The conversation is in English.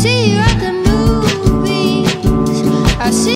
see you at the